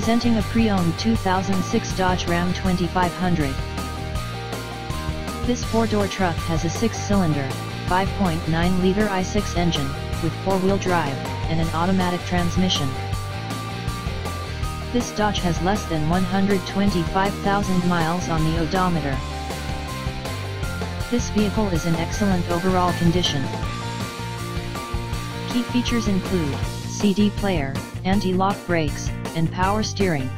Presenting a pre-owned 2006 Dodge Ram 2500. This four-door truck has a six-cylinder, 5.9-liter i6 engine, with four-wheel drive, and an automatic transmission. This Dodge has less than 125,000 miles on the odometer. This vehicle is in excellent overall condition. Key features include, CD player, anti-lock brakes, and power steering.